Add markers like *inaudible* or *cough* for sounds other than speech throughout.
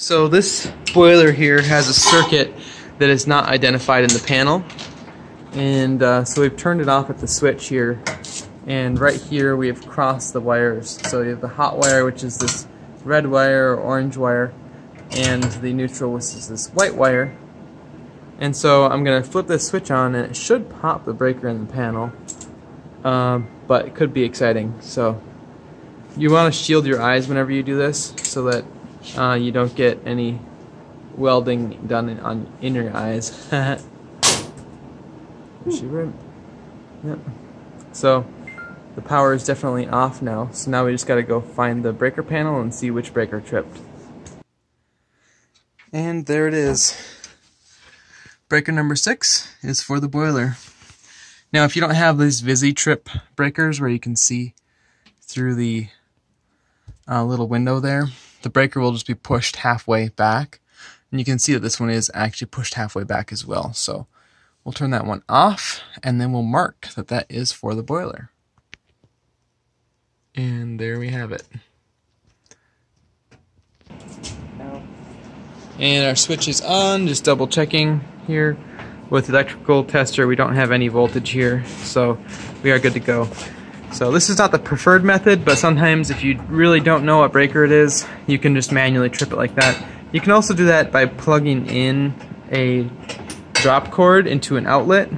So this boiler here has a circuit that is not identified in the panel. And uh, so we've turned it off at the switch here. And right here we have crossed the wires. So you have the hot wire, which is this red wire or orange wire, and the neutral, which is this white wire. And so I'm going to flip this switch on and it should pop the breaker in the panel. Um, but it could be exciting. So you want to shield your eyes whenever you do this so that uh, you don't get any welding done in, on in your eyes. *laughs* she right? Yep. So the power is definitely off now. So now we just got to go find the breaker panel and see which breaker tripped. And there it is. Breaker number six is for the boiler. Now, if you don't have these VisiTrip breakers where you can see through the uh, little window there, the breaker will just be pushed halfway back. And you can see that this one is actually pushed halfway back as well. So we'll turn that one off and then we'll mark that that is for the boiler. And there we have it. And our switch is on, just double checking here. With electrical tester, we don't have any voltage here, so we are good to go. So this is not the preferred method, but sometimes if you really don't know what breaker it is, you can just manually trip it like that. You can also do that by plugging in a drop cord into an outlet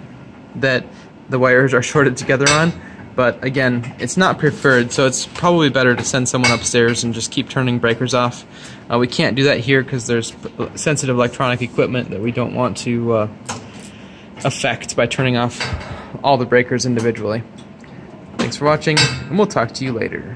that the wires are *laughs* shorted together on. But again, it's not preferred, so it's probably better to send someone upstairs and just keep turning breakers off. Uh, we can't do that here because there's sensitive electronic equipment that we don't want to uh, affect by turning off all the breakers individually. Thanks for watching, and we'll talk to you later.